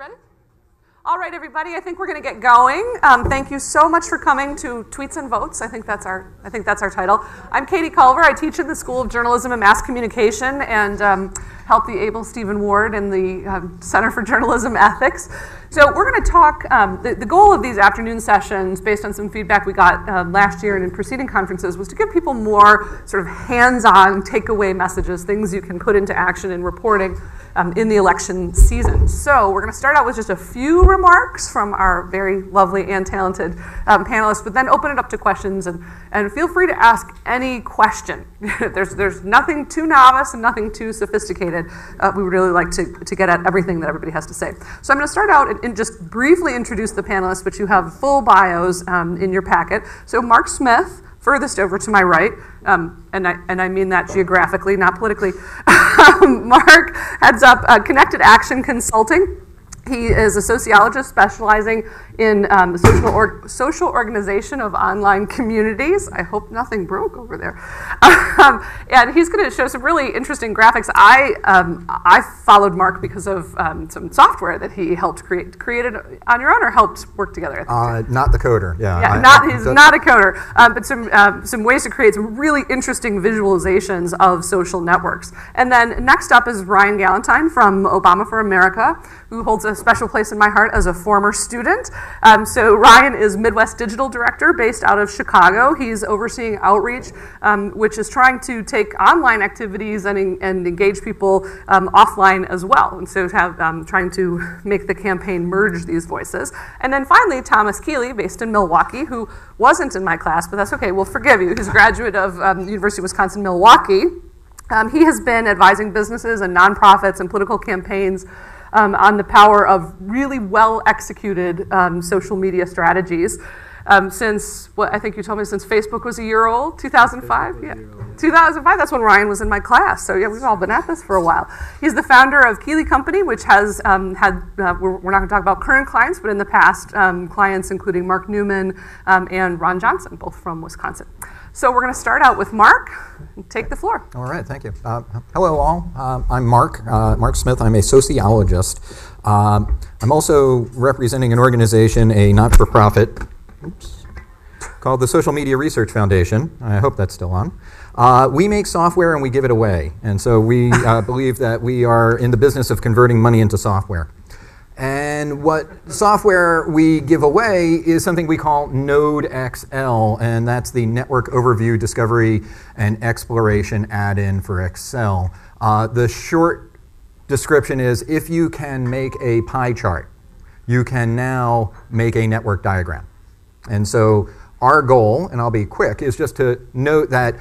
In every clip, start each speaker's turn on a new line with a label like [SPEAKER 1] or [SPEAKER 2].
[SPEAKER 1] ready? All right, everybody. I think we're going to get going. Um, thank you so much for coming to Tweets and Votes. I think that's our I think that's our title. I'm Katy Culver. I teach in the School of Journalism and Mass Communication and um, help the able Stephen Ward in the um, Center for Journalism Ethics. So we're going to talk. Um, the, the, goal of these afternoon sessions, based on some feedback we got uh, last year and in preceding conferences, was to give people more sort of hands-on takeaway messages, things you can put into action in reporting um, in the election season. So we're going to start out with just a few remarks from our very lovely and talented um, panelists, but then open it up to questions and, and feel free to ask any question. there's, there's nothing too novice and nothing too sophisticated. Uh, we would really like to, to get at everything that everybody has to say. So I'm going to start out and, and just briefly introduce the panelists, but you have full bios um, in your packet. So Marc Smith, furthest over to my right, um, and, I, and I mean that geographically, not politically. Marc heads up uh, Connected Action Consulting. He is a sociologist specializing in um, the social, or, social organization of online communities. I hope nothing broke over there. Um, and he's going to show some really interesting graphics. I, um, I followed Marc because of um, some software that he helped create, created on your own or helped work together.
[SPEAKER 2] Uh, not the coder, yeah.
[SPEAKER 1] Yeah, I, not, I, he's not a coder, um, but some, uh, some ways to create some really interesting visualizations of social networks. And then next up is Ryan Gallentine from Obama for America, who holds a special place in my heart as a former student. Um, so Ryan is Midwest Digital Director based out of Chicago. He's overseeing outreach, um, which is trying to take online activities and, and engage people um, offline as well. And so have, um, trying to make the campaign merge these voices. And then finally, Thomas Keeley, based in Milwaukee, who wasn't in my class, but that's okay, we'll forgive you. He's a graduate of um, the University of Wisconsin-Milwaukee. Um, he has been advising businesses and nonprofits and political campaigns um, on the power of really well executed um, social media strategies. Um, since what I think you told me since Facebook was a year old, 2005. Yeah, 2005. That's when Ryan was in my class. So yeah, we've all been at this for a while. He's the founder of Keeley Company, which has um, had. Uh, we're, we're, not going to talk about current clients, but in the past, um, clients including Mark Neumann um, and Ron Johnson, both from Wisconsin. So we're going to start out with Marc. Take the floor.
[SPEAKER 2] All right, thank you. Uh, hello, all. Uh, I'm Marc, uh, Marc Smith. I'm a sociologist. Um, I'm also representing an organization, a not for profit, called the Social Media Research Foundation. I hope that's still on. Uh, we make software and we give it away. And so we uh, believe that we are in the business of converting money into software. And what software we give away is something we call NodeXL, and that's the Network Overview Discovery and Exploration add-in for Excel. Uh, the short description is if you can make a pie chart, you can now make a network diagram. And so our goal, and I'll be quick, is just to note that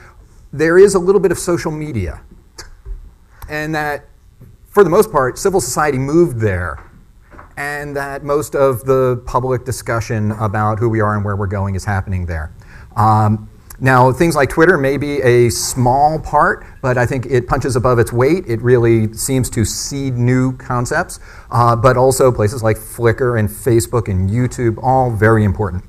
[SPEAKER 2] there is a little bit of social media, and that for the most part, civil society moved there and that most of the public discussion about who we are and where we're going is happening there. Um, now, things like Twitter may be a small part, but I think it punches above its weight. It really seems to seed new concepts, uh, but also places like Flickr and Facebook and YouTube, all very important.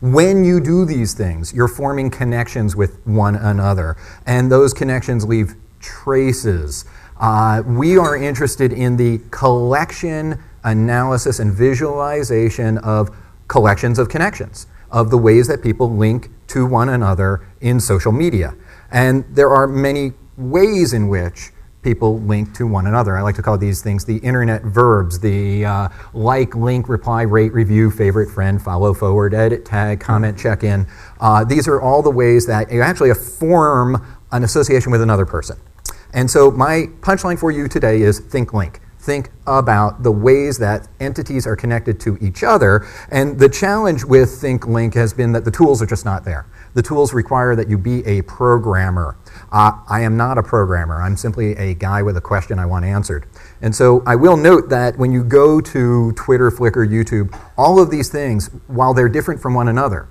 [SPEAKER 2] When you do these things, you're forming connections with one another, and those connections leave traces. Uh, we are interested in the collection analysis and visualization of collections of connections, of the ways that people link to one another in social media. And there are many ways in which people link to one another. I like to call these things the internet verbs, the uh, like, link, reply, rate, review, favorite, friend, follow, forward, edit, tag, comment, check in. Uh, these are all the ways that you actually form an association with another person. And so my punchline for you today is think link think about the ways that entities are connected to each other. And the challenge with ThinkLink has been that the tools are just not there. The tools require that you be a programmer. Uh, I am not a programmer. I'm simply a guy with a question I want answered. And so I will note that when you go to Twitter, Flickr, YouTube, all of these things, while they're different from one another,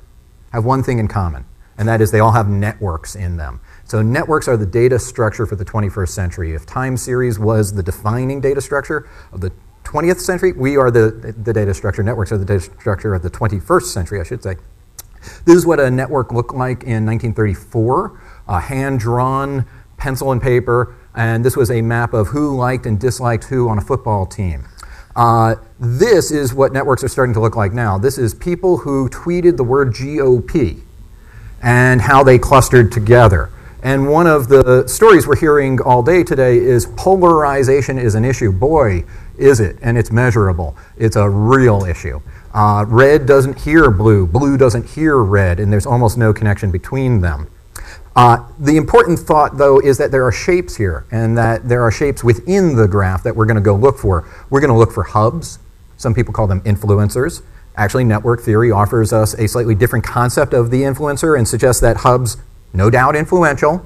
[SPEAKER 2] have one thing in common, and that is they all have networks in them. So networks are the data structure for the 21st century. If time series was the defining data structure of the 20th century, we are the, the data structure. Networks are the data structure of the 21st century, I should say. This is what a network looked like in 1934, a hand-drawn pencil and paper, and this was a map of who liked and disliked who on a football team. Uh, this is what networks are starting to look like now. This is people who tweeted the word GOP and how they clustered together. And one of the stories we're hearing all day today is polarization is an issue. Boy, is it, and it's measurable. It's a real issue. Uh, red doesn't hear blue, blue doesn't hear red, and there's almost no connection between them. Uh, the important thought, though, is that there are shapes here, and that there are shapes within the graph that we're going to go look for. We're going to look for hubs. Some people call them influencers. Actually, network theory offers us a slightly different concept of the influencer and suggests that hubs, no doubt influential,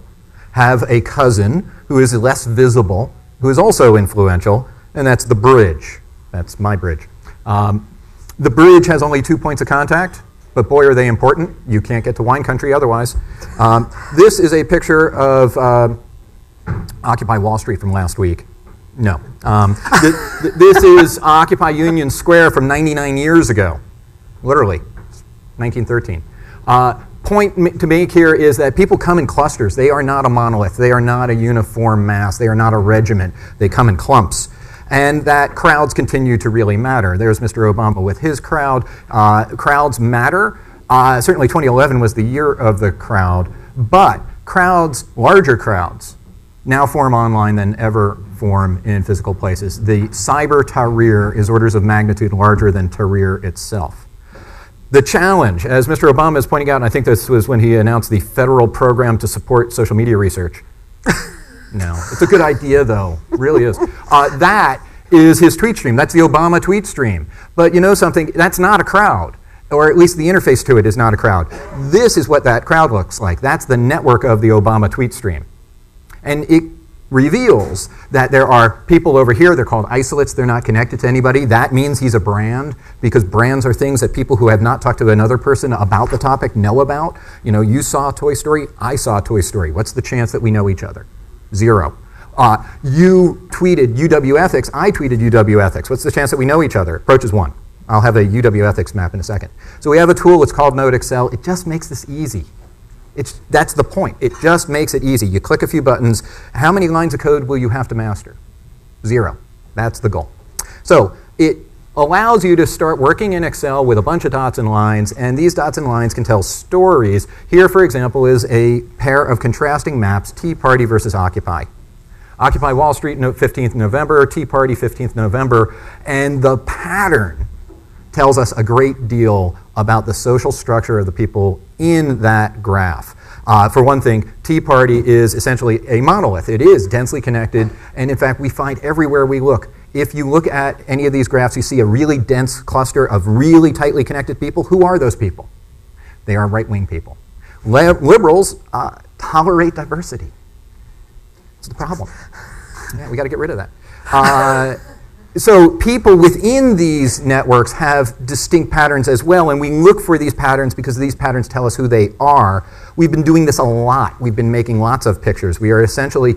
[SPEAKER 2] have a cousin who is less visible, who is also influential, and that's the bridge. That's my bridge. Um, the bridge has only two points of contact, but boy, are they important. You can't get to wine country otherwise. Um, this is a picture of uh, Occupy Wall Street from last week. No. Um, th th this is Occupy Union Square from 99 years ago, literally, 1913. Uh, point to make here is that people come in clusters. They are not a monolith. They are not a uniform mass. They are not a regiment. They come in clumps and that crowds continue to really matter. There's Mr. Obama with his crowd. Uh, crowds matter. Uh, certainly 2011 was the year of the crowd, but crowds, larger crowds, now form online than ever form in physical places. The cyber Tahrir is orders of magnitude larger than Tahrir itself. The challenge, as Mr. Obama is pointing out, and I think this was when he announced the federal program to support social media research. No, it's a good idea though, really is. Uh, that is his tweet stream. That's the Obama tweet stream. But you know something? That's not a crowd, or at least the interface to it is not a crowd. This is what that crowd looks like. That's the network of the Obama tweet stream, and it reveals that there are people over here, they're called isolates, they're not connected to anybody. That means he's a brand because brands are things that people who have not talked to another person about the topic know about. You know, you saw Toy Story, I saw Toy Story. What's the chance that we know each other? Zero. Uh, you tweeted UW Ethics, I tweeted UW Ethics. What's the chance that we know each other? Approach is one. I'll have a UW Ethics map in a second. So we have a tool, it's called NodeXL. It just makes this easy. It's, that's the point. It just makes it easy. You click a few buttons. How many lines of code will you have to master? Zero. That's the goal. So it allows you to start working in Excel with a bunch of dots and lines, and these dots and lines can tell stories. Here, for example, is a pair of contrasting maps, Tea Party versus Occupy. Occupy Wall Street, 15th November, Tea Party, 15th November, and the pattern tells us a great deal about the social structure of the people in that graph. Uh, for one thing, Tea Party is essentially a monolith. It is densely connected, and in fact, we find everywhere we look if you look at any of these graphs, you see a really dense cluster of really tightly connected people. Who are those people? They are right wing people. liberals uh, tolerate diversity. It's the problem. Yeah, we got to get rid of that. Uh, so people within these networks have distinct patterns as well, and we look for these patterns because these patterns tell us who they are. We've been doing this a lot. We've been making lots of pictures. We are essentially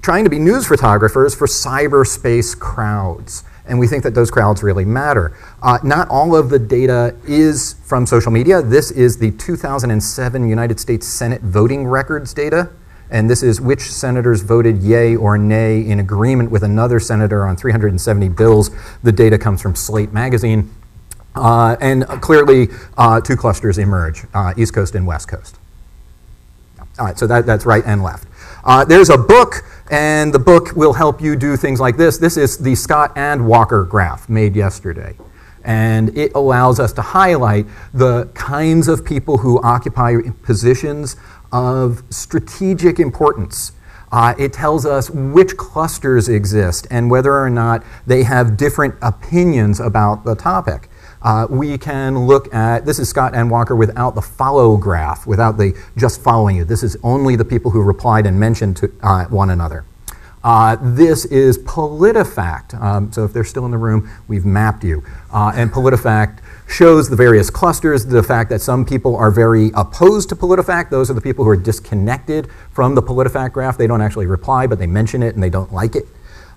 [SPEAKER 2] trying to be news photographers for cyberspace crowds. And we think that those crowds really matter. Uh, not all of the data is from social media. This is the 2007 United States Senate voting records data. And this is which senators voted yay or nay in agreement with another senator on 370 bills. The data comes from Slate magazine. Uh, and clearly, uh, two clusters emerge uh, East Coast and West Coast. All right, so that, that's right and left. Uh, there's a book, and the book will help you do things like this. This is the Scott and Walker graph made yesterday. And it allows us to highlight the kinds of people who occupy positions of strategic importance. Uh, it tells us which clusters exist and whether or not they have different opinions about the topic. Uh, we can look at, this is Scott and Walker without the follow graph, without the just following you. This is only the people who replied and mentioned to uh, one another. Uh, this is PolitiFact. Um, so if they're still in the room, we've mapped you. Uh, and PolitiFact shows the various clusters, the fact that some people are very opposed to PolitiFact. Those are the people who are disconnected from the PolitiFact graph. They don't actually reply, but they mention it and they don't like it.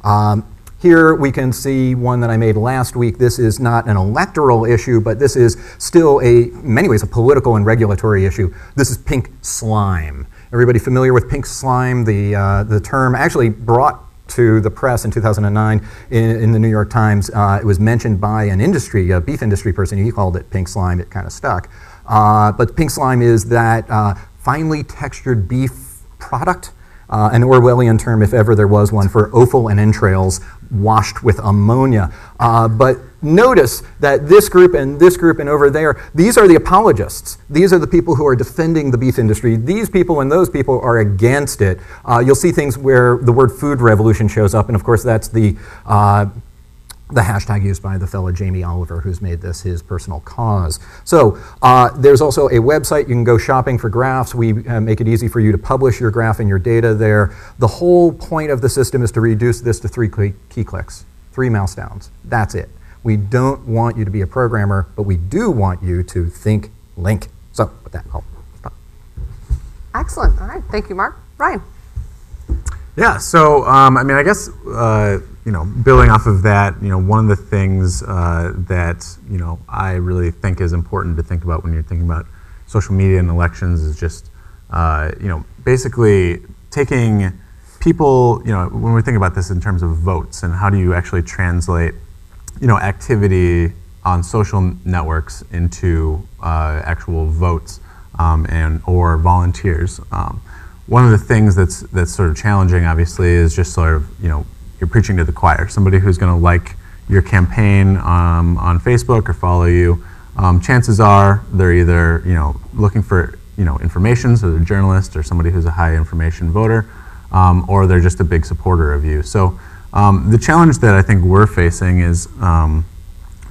[SPEAKER 2] Um, here we can see one that I made last week. This is not an electoral issue, but this is still a, in many ways, a political and regulatory issue. This is pink slime. Everybody familiar with pink slime? The, uh, the term actually brought to the press in 2009 in, in the New York Times. Uh, it was mentioned by an industry, a beef industry person. He called it pink slime. It kind of stuck. Uh, but pink slime is that uh, finely textured beef product uh, an Orwellian term, if ever there was one, for offal and entrails washed with ammonia. Uh, but notice that this group and this group and over there, these are the apologists. These are the people who are defending the beef industry. These people and those people are against it. Uh, you'll see things where the word food revolution shows up, and of course, that's the uh, the hashtag used by the fellow Jamie Oliver, who's made this his personal cause. So uh, there's also a website. You can go shopping for graphs. We uh, make it easy for you to publish your graph and your data there. The whole point of the system is to reduce this to three key clicks, three mouse downs. That's it. We don't want you to be a programmer, but we do want you to think link. So with that, I'll stop.
[SPEAKER 1] Excellent. All right. Thank you, Marc. Ryan.
[SPEAKER 3] Yeah. So um, I mean, I guess. Uh, you know, building off of that, you know, one of the things uh, that you know I really think is important to think about when you're thinking about social media and elections is just uh, you know basically taking people you know when we think about this in terms of votes and how do you actually translate you know activity on social networks into uh, actual votes um, and or volunteers. Um, one of the things that's that's sort of challenging, obviously, is just sort of you know you're preaching to the choir. Somebody who's going to like your campaign um, on Facebook or follow you, um, chances are they're either you know looking for you know information, so they're a journalist or somebody who's a high information voter, um, or they're just a big supporter of you. So um, the challenge that I think we're facing is um,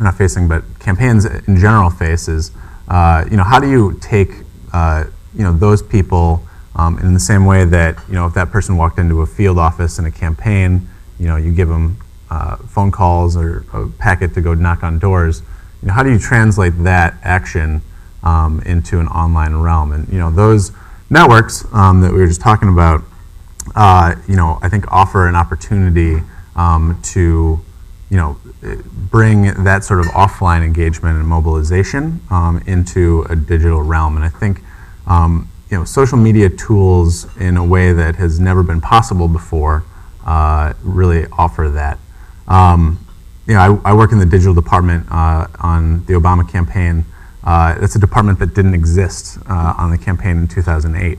[SPEAKER 3] not facing, but campaigns in general face is uh, you know how do you take uh, you know those people um, in the same way that you know if that person walked into a field office in a campaign you know, you give them uh, phone calls or a packet to go knock on doors. You know, how do you translate that action um, into an online realm? And you know, those networks um, that we were just talking about, uh, you know, I think offer an opportunity um, to, you know, bring that sort of offline engagement and mobilization um, into a digital realm. And I think, um, you know, social media tools in a way that has never been possible before uh, really offer that. Um, you know, I, I, work in the digital department uh, on the Obama campaign. Uh, it's a department that didn't exist uh, on the campaign in 2008.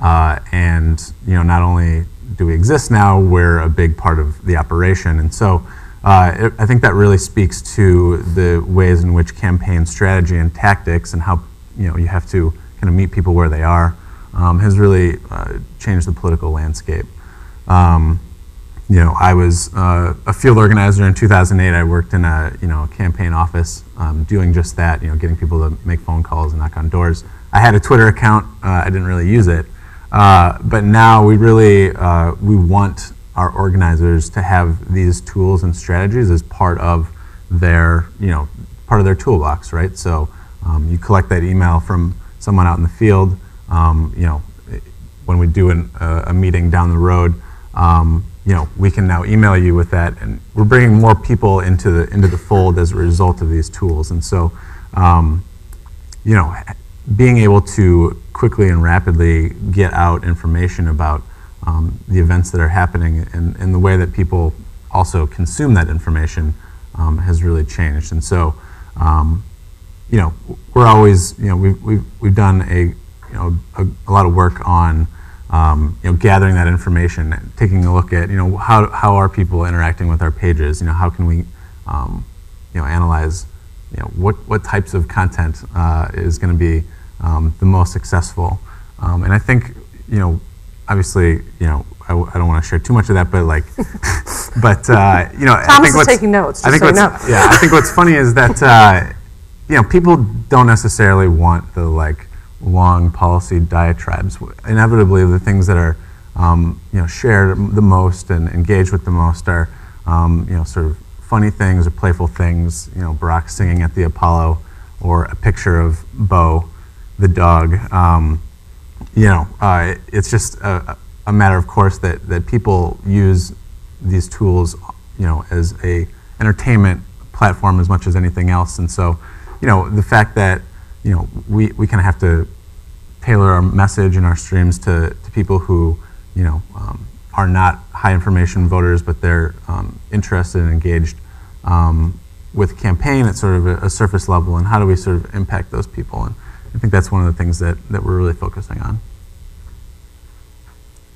[SPEAKER 3] Uh, and you know, not only do we exist now, we're a big part of the operation. And so uh, it, I think that really speaks to the ways in which campaign strategy and tactics and how you know you have to kind of meet people where they are um, has really changed the political landscape. Um, you know, I was uh, a field organizer in 2008. I worked in a you know campaign office um, doing just that. You know, getting people to make phone calls and knock on doors. I had a Twitter account. Uh, I didn't really use it, uh, but now we really uh, we want our organizers to have these tools and strategies as part of their you know part of their toolbox, right? So um, you collect that email from someone out in the field. Um, you know, when we do an, a meeting down the road. Um, you know, we can now email you with that, and we're bringing more people into the into the fold as a result of these tools. And so, um, you know, being able to quickly and rapidly get out information about um, the events that are happening and, and the way that people also consume that information um, has really changed. And so, um, you know, we're always, you know, we've, we've, we've done a, you know, a, a lot of work on um, you know, gathering that information, taking a look at, you know, how, how are people interacting with our pages? You know, how can we, um, you know, analyze, you know, what, what types of content uh, is going to be um, the most successful? Um, and I think, you know, obviously, you know, I, I don't want to share too much of that, but like, but uh, you know,
[SPEAKER 1] Thomas I think is what's, taking notes. I think so
[SPEAKER 3] what's, yeah, I think what's funny is that, uh, you know, people don't necessarily want the like long policy diatribes. Inevitably, the things that are um, you know shared the most and engaged with the most are um, you know sort of funny things or playful things. You know, Barack singing at the Apollo, or a picture of Bo, the dog. Um, you know, uh, it's just a, a, matter of course that that people use these tools, you know, as a entertainment platform as much as anything else. And so, you know, the fact that you know, we, we kind of have to tailor our message and our streams to, to people who, you know, um, are not high information voters, but they're um, interested and engaged um, with campaign at sort of a, a, surface level, and how do we sort of impact those people? And I think that's one of the things that, that we're really focusing on.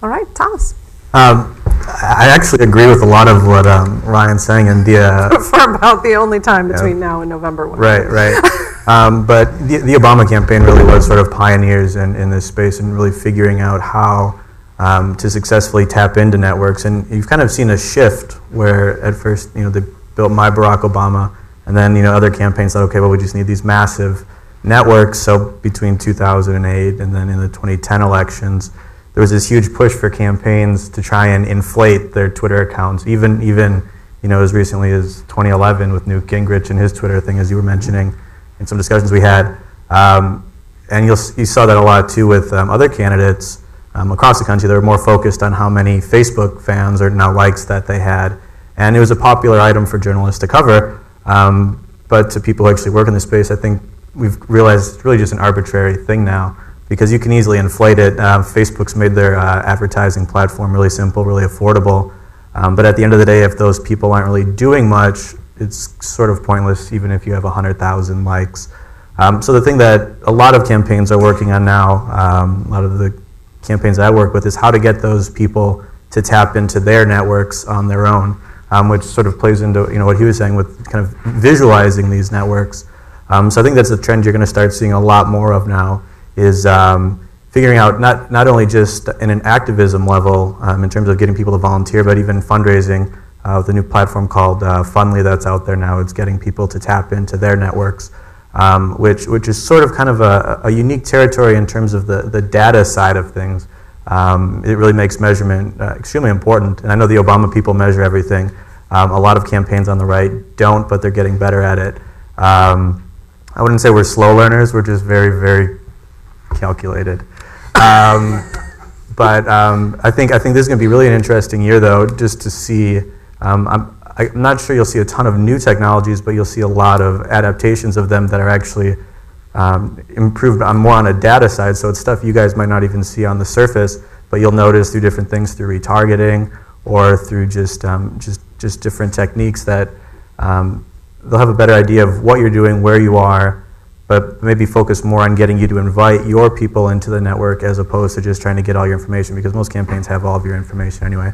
[SPEAKER 1] All right, Thomas.
[SPEAKER 4] Um, I actually agree with a lot of what um, Ryan's saying, and the uh,
[SPEAKER 1] for about the only time between yeah. now and November.
[SPEAKER 4] Right, right. um, but the, the, Obama campaign really was sort of pioneers in, in this space and really figuring out how um, to successfully tap into networks. And you've kind of seen a shift where at first, you know, they built My Barack Obama, and then you know other campaigns thought, okay, well, we just need these massive networks. So between 2008 and then in the 2010 elections there was this huge push for campaigns to try and inflate their Twitter accounts, even even you know as recently as 2011 with Newt Gingrich and his Twitter thing, as you were mentioning, in some discussions we had. Um, and you you saw that a lot too with um, other candidates um, across the country. They were more focused on how many Facebook fans or now likes that they had, and it was a popular item for journalists to cover. Um, but to people who actually work in the space, I think we've realized it's really just an arbitrary thing now because you can easily inflate it. Uh, Facebook's made their uh, advertising platform really simple, really affordable. Um, but at the end of the day, if those people aren't really doing much, it's sort of pointless, even if you have 100,000 likes. Um, so the thing that a lot of campaigns are working on now, um, a lot of the campaigns I work with, is how to get those people to tap into their networks on their own, um, which sort of plays into you know what he was saying with kind of visualizing these networks. Um, so I think that's a trend you're going to start seeing a lot more of now is um, figuring out not, not only just in an activism level um, in terms of getting people to volunteer, but even fundraising uh, with a new platform called uh, Fundly that's out there now. It's getting people to tap into their networks, um, which, which is sort of kind of a, a, unique territory in terms of the, the data side of things. Um, it really makes measurement uh, extremely important. And I know the Obama people measure everything. Um, a lot of campaigns on the right don't, but they're getting better at it. Um, I wouldn't say we're slow learners. We're just very, very calculated. Um, but um, I think I think this is going to be really an interesting year, though, just to see. Um, I'm, I'm not sure you'll see a ton of new technologies, but you'll see a lot of adaptations of them that are actually um, improved on more on a data side. So it's stuff you guys might not even see on the surface, but you'll notice through different things, through retargeting or through just um, just just different techniques that um, they'll have a better idea of what you're doing, where you are, but maybe focus more on getting you to invite your people into the network as opposed to just trying to get all your information because most campaigns have all of your information anyway.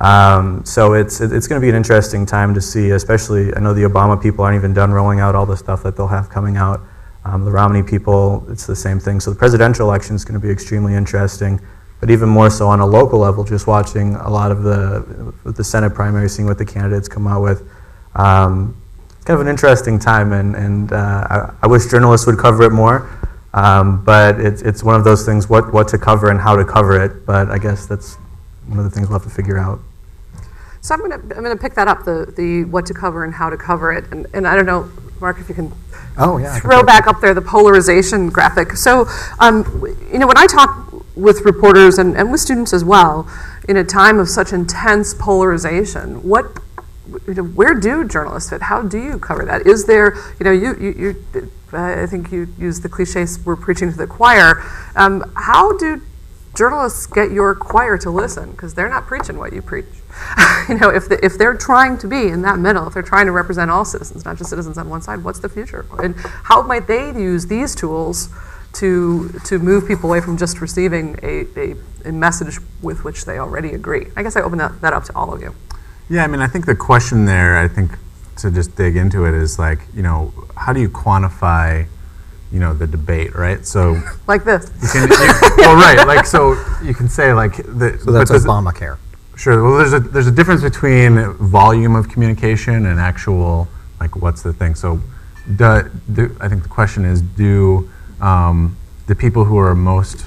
[SPEAKER 4] Um, so it's it's going to be an interesting time to see, especially I know the Obama people aren't even done rolling out all the stuff that they'll have coming out. Um, the Romney people, it's the same thing. So the presidential election is going to be extremely interesting, but even more so on a local level, just watching a lot of the the Senate primary, seeing what the candidates come out with. Um, kind of an interesting time, and, and uh, I, I, wish journalists would cover it more. Um, but it's, it's one of those things what, what to cover and how to cover it. But I guess that's one of the things we'll have to figure out.
[SPEAKER 1] So I'm going to I'm gonna pick that up the, the what to cover and how to cover it. And, and I don't know, Marc, if you can
[SPEAKER 2] oh, yeah,
[SPEAKER 1] throw back up there the polarization graphic. So, um, you know, when I talk with reporters and, and with students as well, in a time of such intense polarization, what where do journalists fit? How do you cover that? Is there, you know, you, you, you I think you use the cliches, we're preaching to the choir. Um, how do journalists get your choir to listen? Because they're not preaching what you preach. you know, if, the, if they're trying to be in that middle, if they're trying to represent all citizens, not just citizens on one side, what's the future? And how might they use these tools to, to move people away from just receiving a, a, a message with which they already agree? I guess I open that, that up to all of you.
[SPEAKER 3] Yeah, I mean, I think the question there, I think to just dig into it is like, you know, how do you quantify, you know, the debate, right? So
[SPEAKER 1] like this.
[SPEAKER 3] You can, you, well, right, like so you can say like the.
[SPEAKER 2] So that's Obamacare.
[SPEAKER 3] Sure. Well, there's a there's a difference between volume of communication and actual like what's the thing. So, do, do I think the question is do um, the people who are most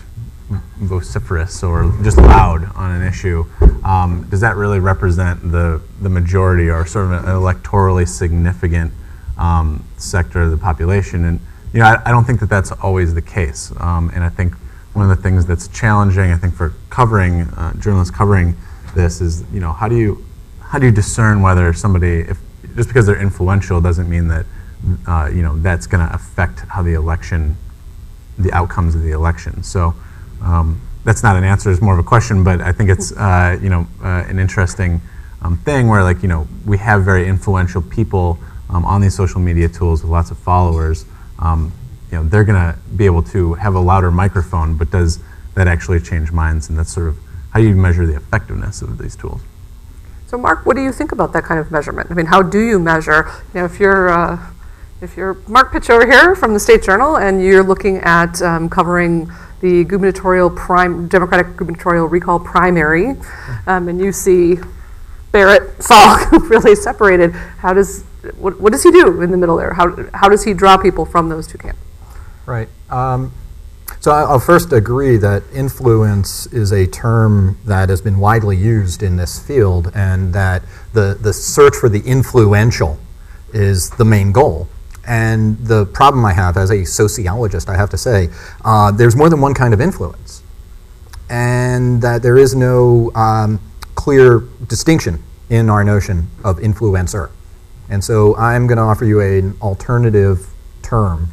[SPEAKER 3] vociferous or just loud on an issue, um, does that really represent the, the majority or sort of an electorally significant um, sector of the population? And you know, I, I, don't think that that's always the case. Um, and I think one of the things that's challenging, I think, for covering uh, journalists covering this is, you know, how do you how do you discern whether somebody, if just because they're influential, doesn't mean that uh, you know that's going to affect how the election, the outcomes of the election. So um, that's not an answer; it's more of a question. But I think it's uh, you know uh, an interesting um, thing where like you know we have very influential people um, on these social media tools with lots of followers. Um, you know they're going to be able to have a louder microphone, but does that actually change minds? And that's sort of how you measure the effectiveness of these tools?
[SPEAKER 1] So, Marc, what do you think about that kind of measurement? I mean, how do you measure? You know, if you're uh, if you're Mark Pitsch over here from the State Journal, and you're looking at um, covering the gubernatorial prime Democratic gubernatorial recall primary, um, and you see Barrett Falk really separated, how does what, what does he do in the middle there? How how does he draw people from those two camps?
[SPEAKER 2] Right. Um, so I'll first agree that influence is a term that has been widely used in this field, and that the, the search for the influential is the main goal. And the problem I have as a sociologist, I have to say, uh, there's more than one kind of influence, and that there is no um, clear distinction in our notion of influencer. And so I'm going to offer you an alternative term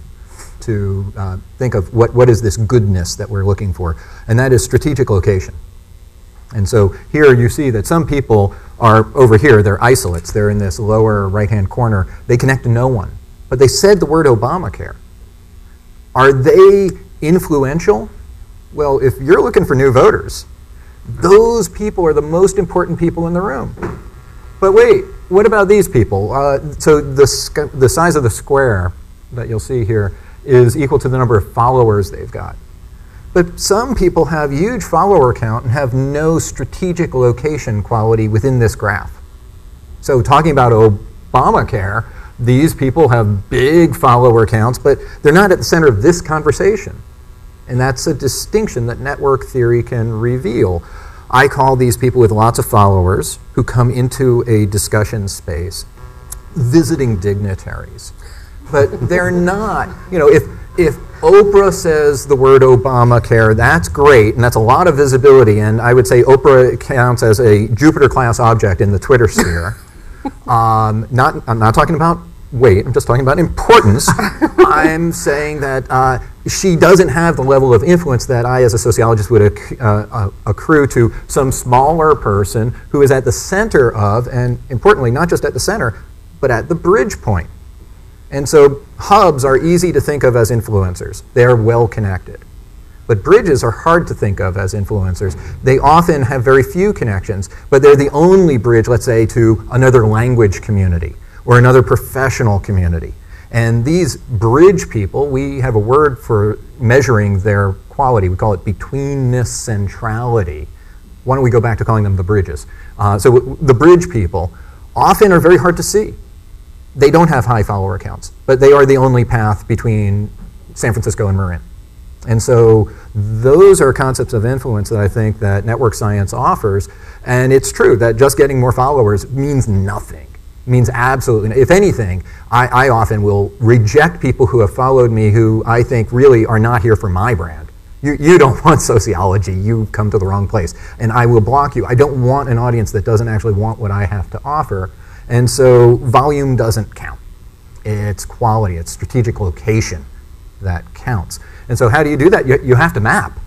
[SPEAKER 2] to uh, think of what, what is this goodness that we're looking for, and that is strategic location. And so here you see that some people are over here, they're isolates, they're in this lower right hand corner, they connect to no one. But they said the word Obamacare. Are they influential? Well, if you're looking for new voters, those people are the most important people in the room. But wait, what about these people? Uh, so the, the size of the square that you'll see here is equal to the number of followers they've got. But some people have huge follower count and have no strategic location quality within this graph. So talking about Obamacare, these people have big follower counts, but they're not at the center of this conversation. And that's a distinction that network theory can reveal. I call these people with lots of followers who come into a discussion space visiting dignitaries. But they're not, you know, if, if Oprah says the word Obamacare, that's great, and that's a lot of visibility, and I would say Oprah counts as a Jupiter class object in the Twitter sphere. um, not, I'm not talking about weight, I'm just talking about importance. I'm saying that uh, she doesn't have the level of influence that I, as a sociologist, would acc- uh, uh, accrue to some smaller person who is at the center of, and importantly, not just at the center, but at the bridge point. And so hubs are easy to think of as influencers. They're well connected. But bridges are hard to think of as influencers. They often have very few connections, but they're the only bridge, let's say, to another language community or another professional community. And these bridge people, we have a word for measuring their quality. We call it betweenness centrality. Why don't we go back to calling them the bridges? Uh, so the bridge people often are very hard to see they don't have high follower counts, but they are the only path between San Francisco and Marin. And so those are concepts of influence that I think that network science offers. And it's true that just getting more followers means nothing. Means absolutely, if anything, I, I often will reject people who have followed me who I think really are not here for my brand. You, you don't want sociology. You've come to the wrong place. And I will block you. I don't want an audience that doesn't actually want what I have to offer. And so volume doesn't count. It's quality, it's strategic location that counts. And so how do you do that? You, you have to map.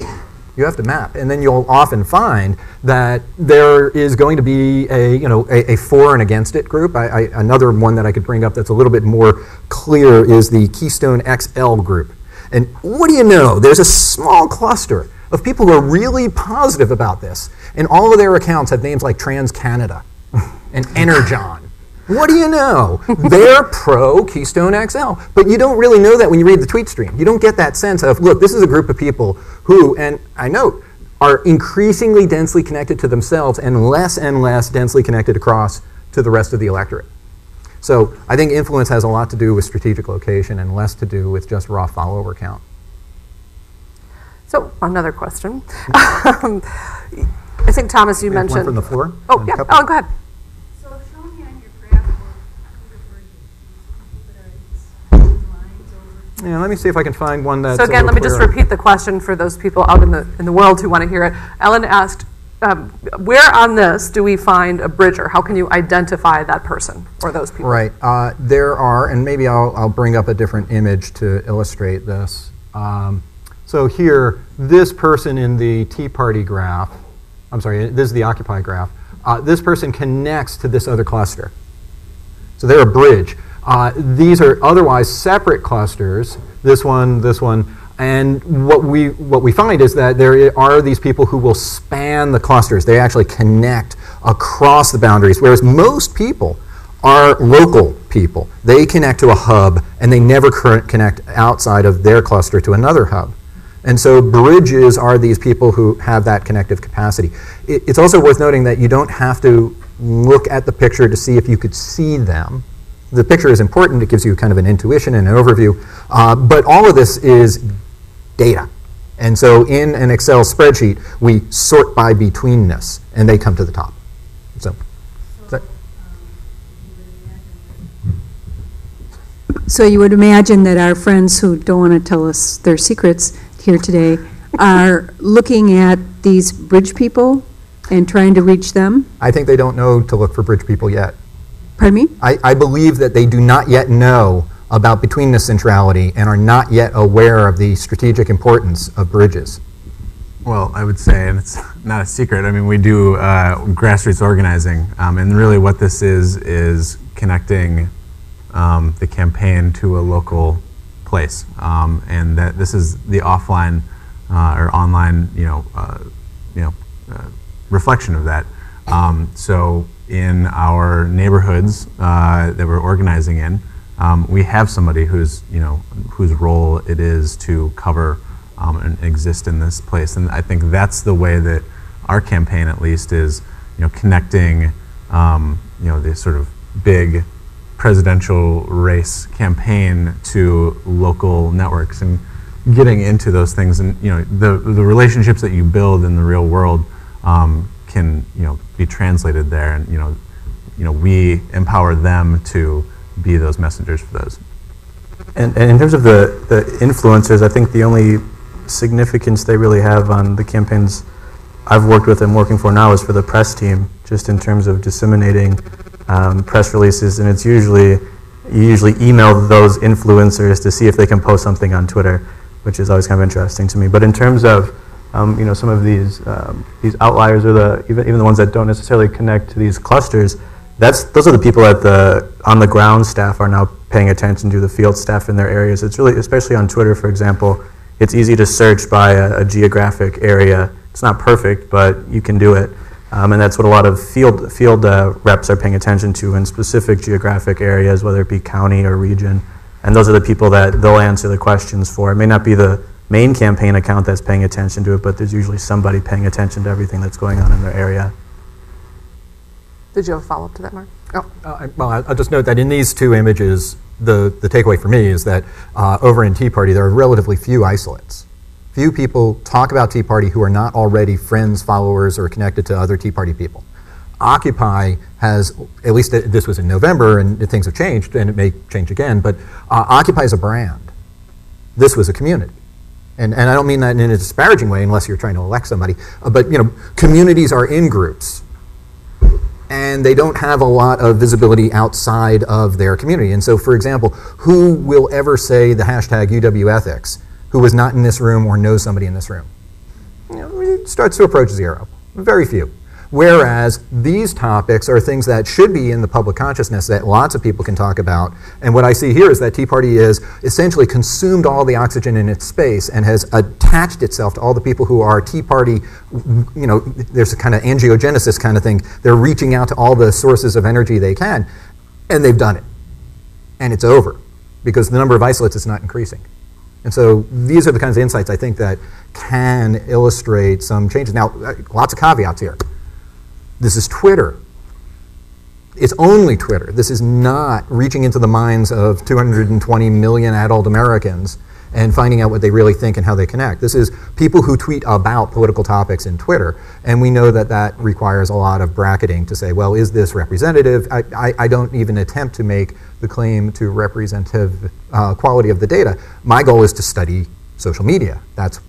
[SPEAKER 2] You have to map. And then you'll often find that there is going to be a, you know, a, a for and against it group. I, I, another one that I could bring up that's a little bit more clear is the Keystone XL group. And what do you know? There's a small cluster of people who are really positive about this. And all of their accounts have names like Trans Canada and Energon. What do you know? They're pro Keystone XL. But you don't really know that when you read the tweet stream. You don't get that sense of, look, this is a group of people who, and I note, are increasingly densely connected to themselves and less and less densely connected across to the rest of the electorate. So I think influence has a lot to do with strategic location and less to do with just raw follower count.
[SPEAKER 1] So another question. Um, I think Thomas, you mentioned.
[SPEAKER 2] One from the floor?
[SPEAKER 1] Oh, yeah. Ellen, go ahead.
[SPEAKER 5] So show me on your graph where you refer to people that are these lines over.
[SPEAKER 2] Yeah, let me see if I can find one that's
[SPEAKER 1] So
[SPEAKER 2] a
[SPEAKER 1] again, let
[SPEAKER 2] little
[SPEAKER 1] me just repeat the question for those people out in the, in the world who want to hear it. Ellen asked, um, where on this do we find a bridger? How can you identify that person or those people?
[SPEAKER 2] Right. Uh, there are, and maybe I'll, I'll bring up a different image to illustrate this. Um, So here, this person in the Tea Party graph, I'm sorry, this is the Occupy graph, uh, this person connects to this other cluster. So they're a bridge. Uh, these are otherwise separate clusters, this one, this one, and what we, what we find is that there are these people who will span the clusters. They actually connect across the boundaries, whereas most people are local people. They connect to a hub and they never connect outside of their cluster to another hub. And so bridges are these people who have that connective capacity. It, it's also worth noting that you don't have to look at the picture to see if you could see them. The picture is important, it gives you kind of an intuition and an overview, uh, but all of this is data. And so in an Excel spreadsheet, we sort by betweenness, and they come to the top. So, that-
[SPEAKER 6] So you would imagine that our friends who don't want to tell us their secrets here today are looking at these bridge people and trying to reach them?
[SPEAKER 2] I think they don't know to look for bridge people yet.
[SPEAKER 6] Pardon me?
[SPEAKER 2] I, I believe that they do not yet know about betweenness centrality and are not yet aware of the strategic importance of bridges.
[SPEAKER 3] Well, I would say, and it's not a secret, I mean, we do uh, grassroots organizing. Um, and really, what this is, is connecting um, the campaign to a local place. Um, and that this is the offline uh, or online, you know, uh, you know, uh, reflection of that. Um, so, in our neighborhoods uh, that we're organizing in, um, we have somebody who's, you know, whose role it is to cover um, and exist in this place. And I think that's the way that our campaign, at least, is you know connecting um, you know this sort of big presidential race campaign to local networks and getting into those things. And you know the the relationships that you build in the real world um, can you know be translated there, and you know you know we empower them to be those messengers for those.
[SPEAKER 4] And, and in terms of the, the influencers, I think the only significance they really have on the campaigns I've worked with and working for now is for the press team, just in terms of disseminating um, press releases. And it's usually, you usually email those influencers to see if they can post something on Twitter, which is always kind of interesting to me. But in terms of um, you know, some of these, um, these outliers or the, even, even the ones that don't necessarily connect to these clusters, that's, those are the people at the, on the ground staff are now paying attention to the field staff in their areas. It's really, especially on Twitter, for example, it's easy to search by a, a geographic area. It's not perfect, but you can do it. Um, and that's what a lot of field, field uh, reps are paying attention to in specific geographic areas, whether it be county or region. And those are the people that they'll answer the questions for. It may not be the main campaign account that's paying attention to it, but there's usually somebody paying attention to everything that's going on in their area.
[SPEAKER 1] Did you have a follow up to that, Marc? Oh,
[SPEAKER 2] Uh, Well, I- I'll just note that in these two images, the, the takeaway for me is that uh, over in Tea Party, there are relatively few isolates. Few people talk about Tea Party who are not already friends, followers, or connected to other Tea Party people. Occupy has, at least this was in November, and things have changed, and it may change again, but uh, Occupy is a brand. This was a community. And, and I don't mean that in a disparaging way unless you're trying to elect somebody, uh, but you know, communities are in groups and they don't have a lot of visibility outside of their community. And so, for example, who will ever say the hashtag UW ethics who was not in this room or knows somebody in this room? You know, it starts to approach zero. Very few. Whereas these topics are things that should be in the public consciousness that lots of people can talk about. And what I see here is that Tea Party is essentially consumed all the oxygen in its space and has attached itself to all the people who are Tea Party. You know, there's a kind of angiogenesis kind of thing. They're reaching out to all the sources of energy they can, and they've done it. And it's over because the number of isolates is not increasing. And so these are the kinds of insights I think that can illustrate some changes. Now, uh, lots of caveats here. This is Twitter. It's only Twitter. This is not reaching into the minds of 220 million adult Americans and finding out what they really think and how they connect. This is people who tweet about political topics in Twitter. And we know that that requires a lot of bracketing to say, well, is this representative? I, I, I don't even attempt to make the claim to representative uh, quality of the data. My goal is to study social media. That's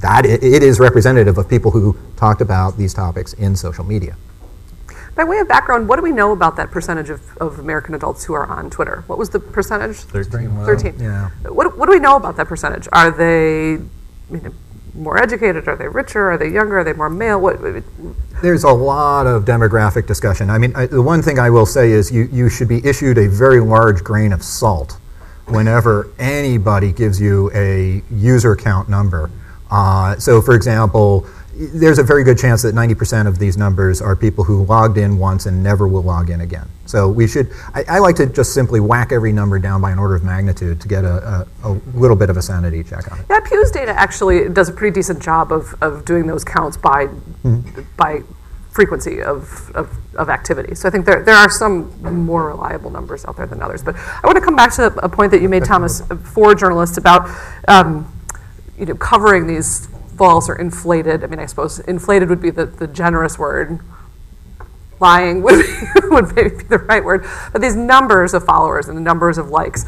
[SPEAKER 2] that it, it is representative of people who talked about these topics in social media.
[SPEAKER 1] By way of background, what do we know about that percentage of, of American adults who are on Twitter? What was the percentage?
[SPEAKER 3] 13.
[SPEAKER 1] 13.
[SPEAKER 2] Yeah.
[SPEAKER 1] What, what do we know about that percentage? Are they you know, more educated? Are they richer? Are they younger? Are they more male? What?
[SPEAKER 2] There's a lot of demographic discussion. I mean, I, the one thing I will say is you, you should be issued a very large grain of salt whenever anybody gives you a user count number. Uh, so, for example, there's a very good chance that 90% of these numbers are people who logged in once and never will log in again. So we should, I, I like to just simply whack every number down by an order of magnitude to get a, a, a little bit of a sanity check on it.
[SPEAKER 1] Yeah, Pew's data actually does a pretty decent job of, of doing those counts by by frequency of, of, of activity. So I think there, there are some more reliable numbers out there than others. But I want to come back to a point that you made, Thomas, for journalists about um, you know covering these false or inflated. I mean, I suppose inflated would be the, the generous word. Lying would, be, would maybe be the right word, but these numbers of followers and the numbers of likes,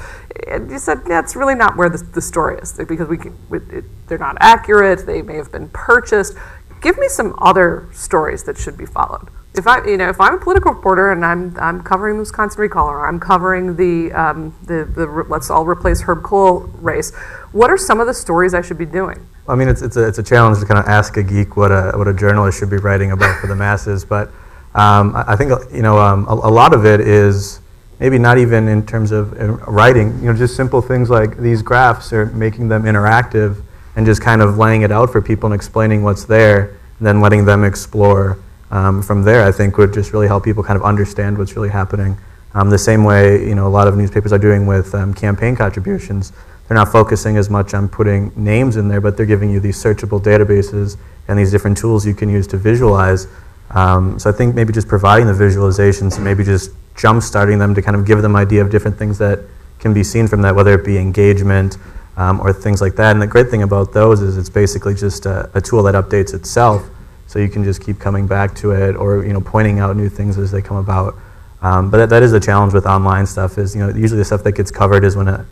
[SPEAKER 1] and you said that's really not where the, the story is because we it, they're not accurate. They may have been purchased. Give me some other stories that should be followed. If I, you know, if I'm a political reporter and I'm, I'm covering the Wisconsin recall or I'm covering the, um, the, the let's all replace Herb Kohl race, what are some of the stories I should be doing?
[SPEAKER 4] I mean, it's, it's, a, it's a challenge to kind of ask a geek what a, what a journalist should be writing about for the masses. But um, I think you know um, a, a lot of it is maybe not even in terms of uh, writing. You know, just simple things like these graphs are making them interactive and just kind of laying it out for people and explaining what's there, and then letting them explore um, from there. I think would just really help people kind of understand what's really happening. Um, the same way you know a lot of newspapers are doing with um, campaign contributions. They're not focusing as much on putting names in there, but they're giving you these searchable databases and these different tools you can use to visualize. Um, so I think maybe just providing the visualizations, maybe just jump starting them to kind of give them idea of different things that can be seen from that, whether it be engagement um, or things like that. And the great thing about those is it's basically just a, a tool that updates itself, so you can just keep coming back to it or you know pointing out new things as they come about. Um, but that, that is the challenge with online stuff. Is you know usually the stuff that gets covered is when a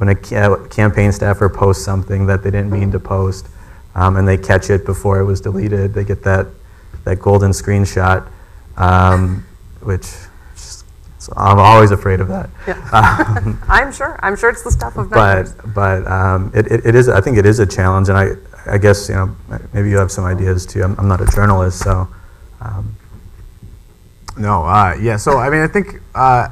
[SPEAKER 4] when a ca- campaign staffer posts something that they didn't mean to post, um, and they catch it before it was deleted. They get that that golden screenshot, um, which just, so I'm always afraid of that.
[SPEAKER 1] Yeah. I'm sure. I'm sure it's the stuff of nightmares.
[SPEAKER 4] But but um, it, it, it is. I think it is a challenge, and I I guess you know maybe you have some ideas too. I'm, I'm not a journalist, so. Um,
[SPEAKER 3] No, uh, yeah. So I mean, I think uh,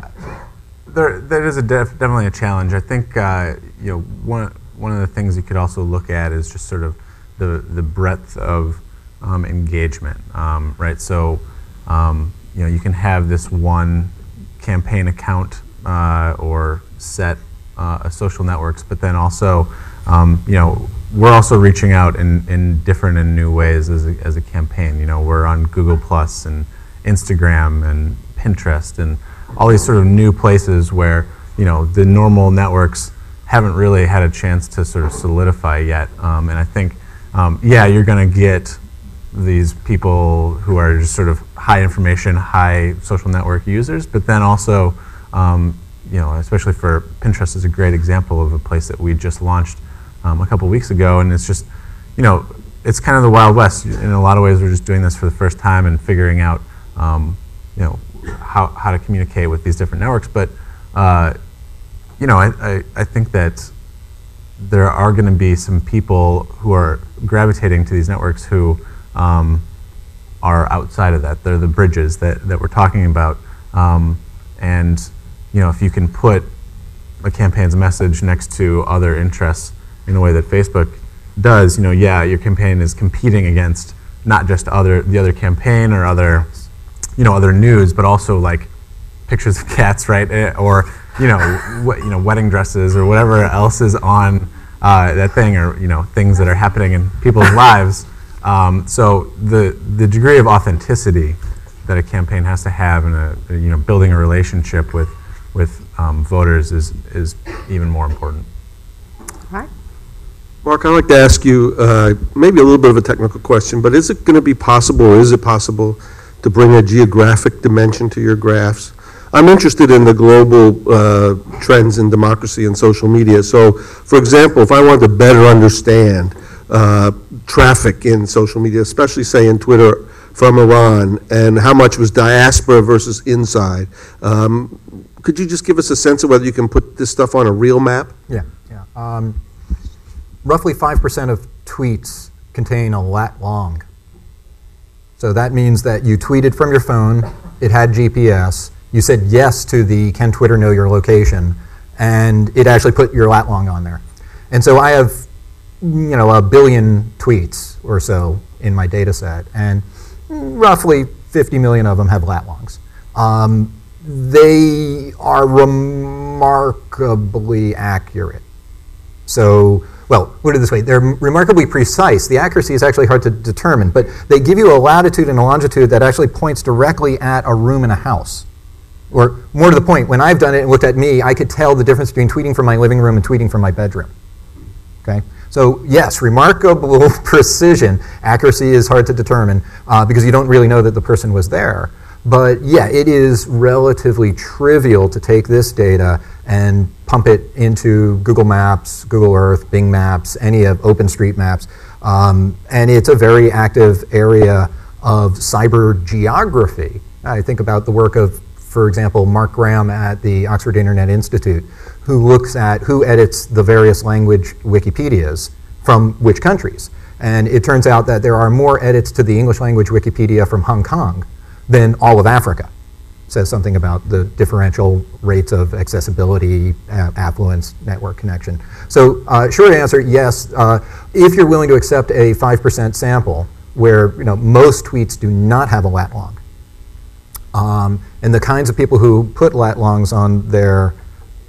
[SPEAKER 3] there there is a def- definitely a challenge. I think uh, you know one one of the things you could also look at is just sort of the the breadth of um, engagement, um, right? So um, you know you can have this one campaign account uh, or set uh, of social networks, but then also um, you know we're also reaching out in, in different and new ways as a, as a campaign. You know we're on Google Plus and Instagram and Pinterest and all these sort of new places where you know the normal networks haven't really had a chance to sort of solidify yet. Um, and I think, um, yeah, you're going to get these people who are just sort of high information, high social network users, but then also, um, you know, especially for Pinterest is a great example of a place that we just launched um, a couple weeks ago, and it's just, you know, it's kind of the Wild West. In a lot of ways, we're just doing this for the first time and figuring out, um, you know, how, how to communicate with these different networks. But, uh, you know, I, I, I think that there are going to be some people who are gravitating to these networks who um, are outside of that. They're the bridges that, that we're talking about. Um, and, you know, if you can put a campaign's message next to other interests in a way that Facebook does, you know, yeah, your campaign is competing against not just other the other campaign or other, you know, other news, but also like pictures of cats, right? Eh, Or you know, wh- you know, wedding dresses or whatever else is on uh, that thing, or you know, things that are happening in people's lives. Um, so the the degree of authenticity that a campaign has to have in a you know building a relationship with with um, voters is is even more important.
[SPEAKER 1] Right?
[SPEAKER 7] Mark, I'd like to ask you, uh, maybe a little bit of a technical question, but is it going to be possible, or is it possible to bring a geographic dimension to your graphs? I'm interested in the global uh, trends in democracy and social media. So, for example, if I wanted to better understand uh, traffic in social media, especially, say, in Twitter from Iran, and how much was diaspora versus inside, um, could you just give us a sense of whether you can put this stuff on a real map?
[SPEAKER 2] Yeah, yeah. Um, roughly 5% of tweets contain a lat long. So that means that you tweeted from your phone, it had GPS, you said yes to the can Twitter know your location, and it actually put your lat long on there. And so I have, you know, a billion tweets or so in my data set, and roughly 50 million of them have lat longs. Um, they are remarkably accurate. So, well, put it this way, they're remarkably precise. The accuracy is actually hard to determine, but they give you a latitude and a longitude that actually points directly at a room in a house. Or more to the point, when I've done it and looked at me, I could tell the difference between tweeting from my living room and tweeting from my bedroom. Okay? So yes, remarkable precision. Accuracy is hard to determine uh, because you don't really know that the person was there. But yeah, it is relatively trivial to take this data and pump it into Google Maps, Google Earth, Bing Maps, any of OpenStreetMaps. Um, and it's a very active area of cyber geography. I think about the work of, for example, Mark Graham at the Oxford Internet Institute, who looks at who edits the various language Wikipedias from which countries. And it turns out that there are more edits to the English language Wikipedia from Hong Kong than all of Africa. Says something about the differential rates of accessibility, affluence, network connection. So, uh, short answer, yes. Uh, if you're willing to accept a 5% sample, where you know most tweets do not have a lat long, um, and the kinds of people who put lat longs on their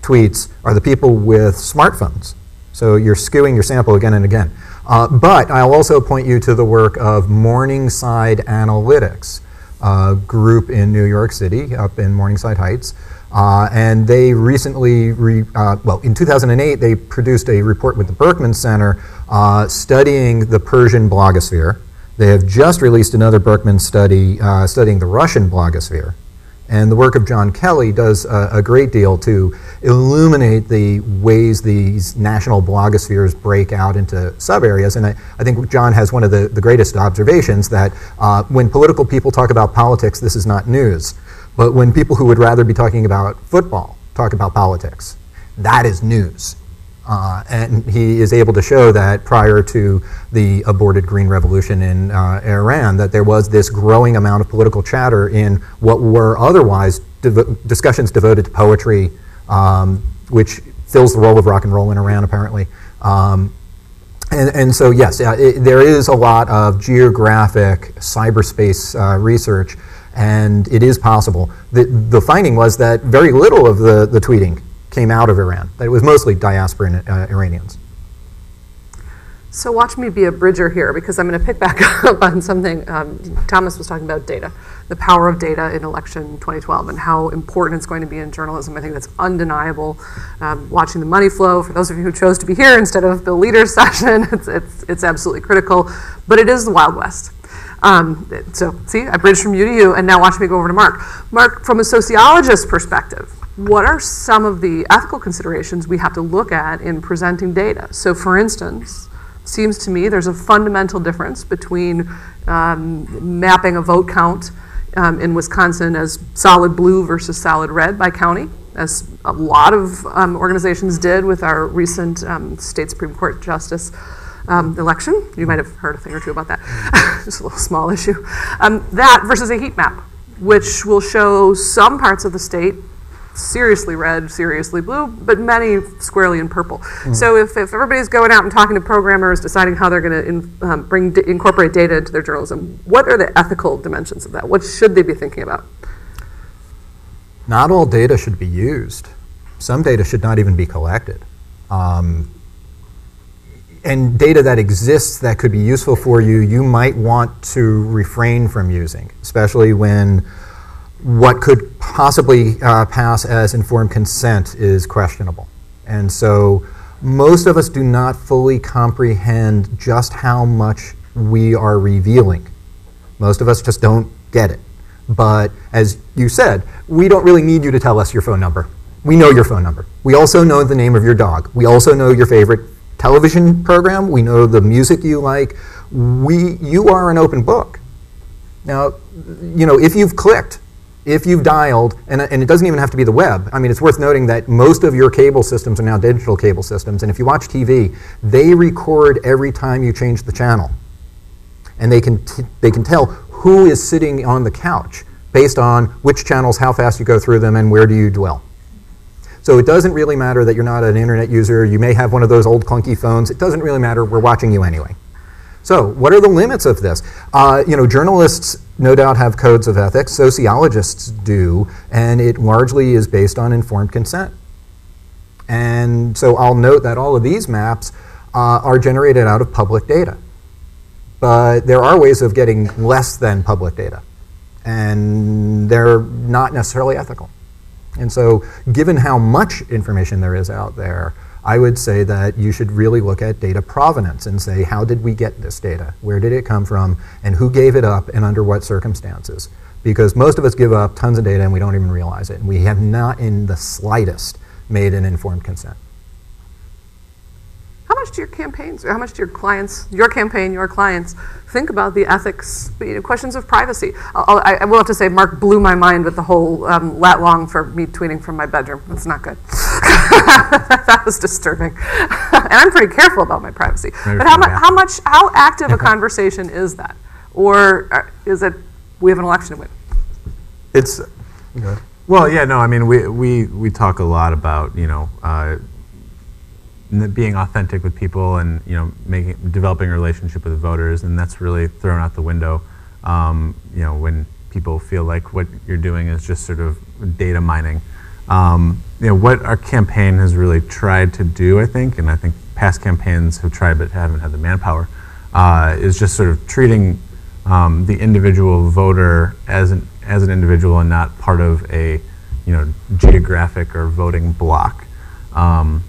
[SPEAKER 2] tweets are the people with smartphones. So you're skewing your sample again and again. Uh, but I'll also point you to the work of Morningside Analytics, a group in New York City, up in Morningside Heights. Uh, and they recently, re, uh, well, in 2008, they produced a report with the Berkman Center uh, studying the Persian blogosphere. They have just released another Berkman study uh, studying the Russian blogosphere. And the work of John Kelly does a, a, great deal to illuminate the ways these national blogospheres break out into sub-areas. And I, I, think John has one of the, the greatest observations that uh, when political people talk about politics, this is not news. But when people who would rather be talking about football talk about politics, that is news. Uh, and he is able to show that prior to the aborted Green Revolution in uh, Iran, that there was this growing amount of political chatter in what were otherwise devo discussions devoted to poetry, um, which fills the role of rock and roll in Iran, apparently. Um, and, and, so, yes, uh, it, there is a lot of geographic cyberspace uh, research, and it is possible. The, the finding was that very little of the, the tweeting came out of Iran. That it was mostly diaspora uh, Iranians.
[SPEAKER 1] So watch me be a bridger here because I'm going to pick back up on something um, Thomas was talking about data, the power of data in election 2012 and how important it's going to be in journalism. I think that's undeniable. Um, watching the money flow, for those of you who chose to be here instead of the leaders session, it's, it's, it's absolutely critical, but it is the Wild West. Um, so see, I bridged from you to you, and now watch me go over to Mark. Mark, from a sociologist's perspective, what are some of the ethical considerations we have to look at in presenting data? So for instance, seems to me there's a fundamental difference between um, mapping a vote count um, in Wisconsin as solid blue versus solid red by county, as a lot of um, organizations did with our recent um, state Supreme Court justice um, election. You might have heard a thing or two about that, just a little small issue. Um, that versus a heat map, which will show some parts of the state seriously red, seriously blue, but many squarely in purple. Mm. So if, if everybody's going out and talking to programmers, deciding how they're going to um, bring incorporate data into their journalism, what are the ethical dimensions of that? What should they be thinking about?
[SPEAKER 2] Not all data should be used. Some data should not even be collected. Um, and data that exists that could be useful for you, you might want to refrain from using, especially when what could possibly uh, pass as informed consent is questionable. And so most of us do not fully comprehend just how much we are revealing. Most of us just don't get it. But as you said, we don't really need you to tell us your phone number. We know your phone number. We also know the name of your dog. We also know your favorite television program. We know the music you like. We, you are an open book. Now, you know, if you've clicked if you've dialed, and, and it doesn't even have to be the web. I mean, it's worth noting that most of your cable systems are now digital cable systems, and if you watch TV, they record every time you change the channel. And they can, they can tell who is sitting on the couch based on which channels, how fast you go through them, and where do you dwell. So it doesn't really matter that you're not an internet user. You may have one of those old clunky phones. It doesn't really matter. We're watching you anyway. So, what are the limits of this? Uh, you know, journalists no doubt have codes of ethics. Sociologists do, and it largely is based on informed consent. And so, I'll note that all of these maps uh, are generated out of public data. But there are ways of getting less than public data, and they're not necessarily ethical. And so, given how much information there is out there, I would say that you should really look at data provenance and say, how did we get this data? Where did it come from? And who gave it up and under what circumstances? Because most of us give up tons of data and we don't even realize it. And we have not in the slightest made an informed consent.
[SPEAKER 1] How much do your campaigns, how much do your clients, your campaign, your clients, think about the ethics, you know, questions of privacy? I'll, I, I will have to say, Mark blew my mind with the whole um, lat long for me tweeting from my bedroom. That's not good. that was disturbing. and I'm pretty careful about my privacy.
[SPEAKER 3] Maybe
[SPEAKER 1] but how,
[SPEAKER 3] from
[SPEAKER 1] mu- how much, how active a conversation is that? Or uh, is it, we have an election to win?
[SPEAKER 4] It's.
[SPEAKER 3] Well, yeah, no, I mean, we, we, we talk a lot about, you know, uh, being authentic with people and, you know, making, developing a relationship with voters, and that's really thrown out the window, um, you know, when people feel like what you're doing is just sort of data mining. Um, you know, what our campaign has really tried to do, I think, and I think past campaigns have tried but haven't had the manpower, uh, is just sort of treating um, the individual voter as an as an individual and not part of a you know geographic or voting block. Um,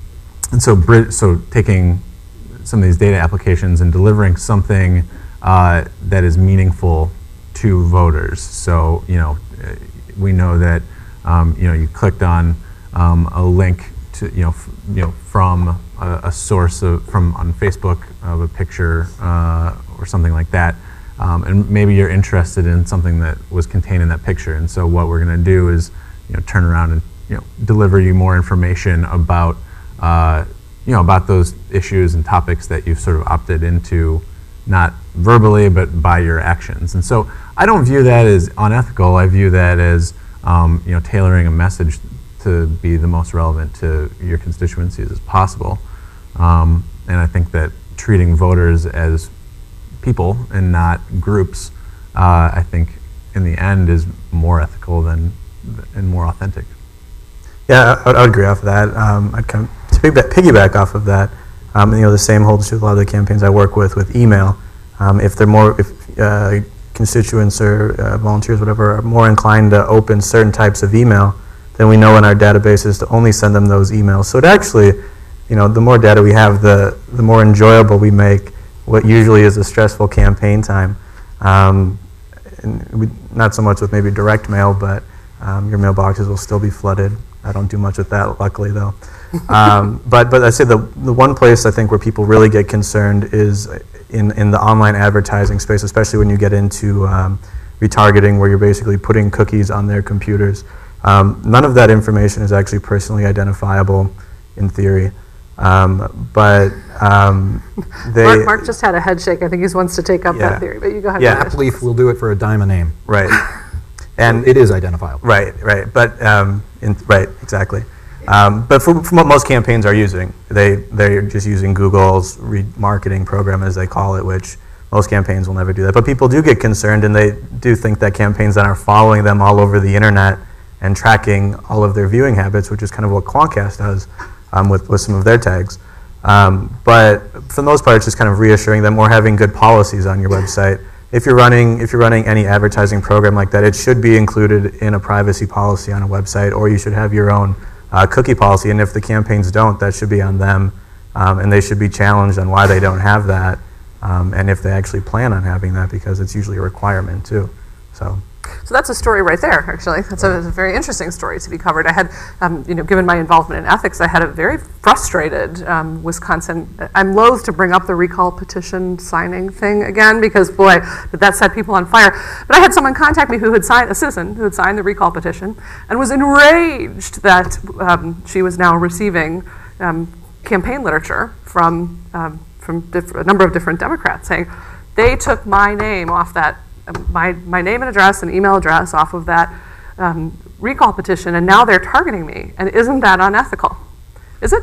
[SPEAKER 3] and so, so taking some of these data applications and delivering something uh, that is meaningful to voters. So, you know, uh, we know that um, you know you clicked on um, a link to you know you know from a, a source of from on Facebook of a picture uh, or something like that. Um, and maybe you're interested in something that was contained in that picture. And so what we're going to do is, you know, turn around and you know deliver you more information about, uh, you know, about those issues and topics that you've sort of opted into, not verbally but by your actions. And so I don't view that as unethical. I view that as, um, you know, tailoring a message to be the most relevant to your constituencies as possible. Um, and I think that treating voters as people and not groups, uh, I think in the end is more ethical than and more authentic.
[SPEAKER 4] Yeah, I I would agree off of that. Um, I'd kind of to piggyback, piggyback off of that. Um, you know, the same holds true with a lot of the campaigns I work with with email. Um, if they're more, if uh, constituents or uh, volunteers, whatever, are more inclined to open certain types of email, then we know in our databases to only send them those emails. So it actually, you know, the more data we have, the the more enjoyable we make what usually is a stressful campaign time. Um, and we, not so much with maybe direct mail, but um, your mailboxes will still be flooded. I don't do much with that, luckily, though. um, but but I say the the one place I think where people really get concerned is in in the online advertising space, especially when you get into um, retargeting, where you're basically putting cookies on their computers. Um, none of that information is actually personally identifiable, in theory. Um, but um, they
[SPEAKER 1] Mark, Mark just had a head shake. I think he wants to take up
[SPEAKER 4] Yeah.
[SPEAKER 1] that theory, but you go ahead.
[SPEAKER 4] Yeah.
[SPEAKER 1] and finish.
[SPEAKER 2] Appleaf will do it for a dime a name.
[SPEAKER 4] right, and
[SPEAKER 2] It is identifiable.
[SPEAKER 4] Right, right, but um, in, right, exactly. Um, but from, from what most campaigns are using, they they're just using Google's remarketing program, as they call it, which most campaigns will never do that. But people do get concerned, and they do think that campaigns that are following them all over the internet and tracking all of their viewing habits, which is kind of what Quantcast does um, with with some of their tags. Um, but for the most part, it's just kind of reassuring them or having good policies on your website. If you're running if you're running any advertising program like that, it should be included in a privacy policy on a website, or you should have your own uh, cookie policy. And if the campaigns don't, that should be on them, um, and they should be challenged on why they don't have that, um, and if they actually plan on having that, because it's usually a requirement too. So
[SPEAKER 1] So that's a story right there, actually. That's a, a very interesting story to be covered. I had, um, you know, given my involvement in ethics, I had a very frustrated um, Wisconsin. I'm loath to bring up the recall petition signing thing again because, boy, that set people on fire. But I had someone contact me who had signed, a citizen who had signed the recall petition and was enraged that um, she was now receiving um, campaign literature from, um, from a number of different Democrats saying they took my name off that my, my name and address and email address off of that um, recall petition, and now they're targeting me. And isn't that unethical? Is it?